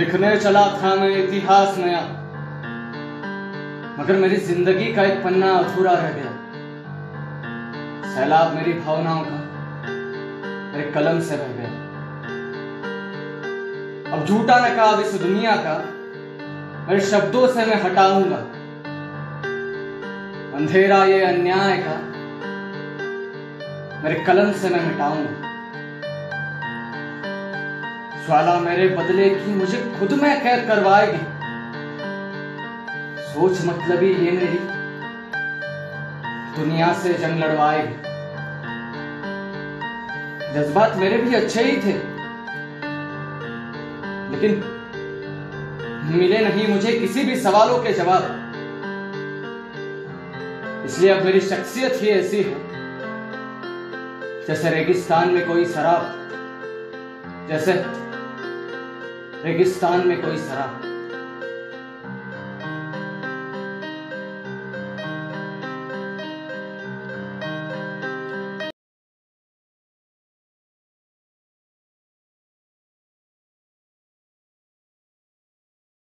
लिखने चला था मैं इतिहास नया। मगर मेरी ज़िंदगी का एक पन्ना अधूरा रह गया। सैलाब मेरी भावनाओं का मेरे कलम से रह गया। अब झूठा नकाब इस दुनिया का मेरे शब्दों से मैं हटाऊँगा। अंधेरा ये अन्याय का मेरे कलम से मैं मिटाऊँगा। ज्वाला मेरे बदले की मुझे खुद में कैद करवाएगी। सोच मतलबी ये मेरी, दुनिया से जंग लड़वाएगी। जज्बात मेरे भी अच्छे ही थे, लेकिन मिले नहीं मुझे किसी भी सवालों के जवाब। इसलिए अब मेरी शख्सियत ही ऐसी है, जैसे रेगिस्तान में कोई शराब, जैसे रेगिस्तान में कोई शराब